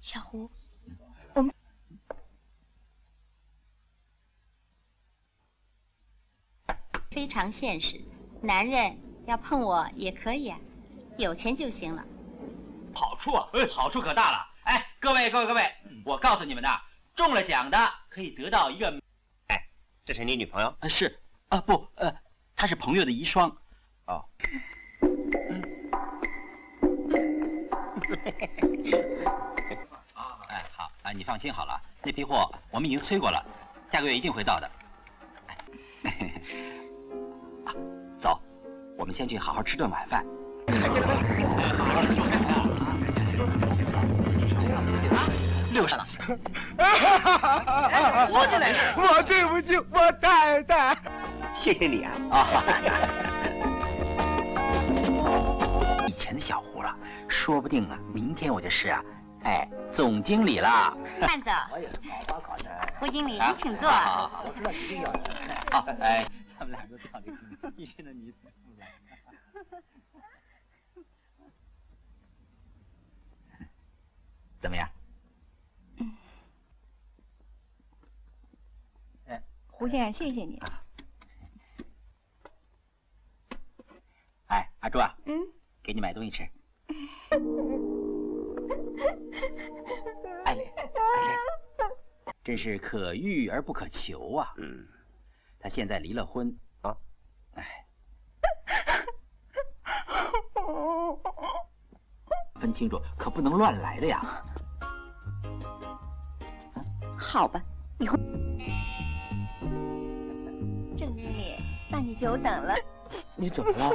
小胡，我们非常现实，男人要碰我也可以啊，有钱就行了。好处啊，哎好处可大了！哎，各位各位各位，我告诉你们的，中了奖的可以得到一个，哎，这是你女朋友？呃是，啊不，呃，她是朋友的遗孀。哦。哎，你放心好了，那批货我们已经催过了，下个月一定会到的。走，我们先去好好吃顿晚饭。六十了，活进来！我对不起我太太，谢谢你啊！啊，以前的小胡了，说不定啊，明天我就是啊，哎，总经理了。慢走，胡经理，你请坐。好，好，好，哎，他们俩都掉进去，一身的泥。怎么样？胡先生，谢谢你。哎，阿朱啊，嗯，给你买东西吃。爱莲，爱莲，真是可遇而不可求啊。嗯，他现在离了婚啊，哎，分清楚，可不能乱来的呀。好吧，以后。郑经理，那你久等了。你怎么了？